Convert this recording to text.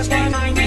Thursday night.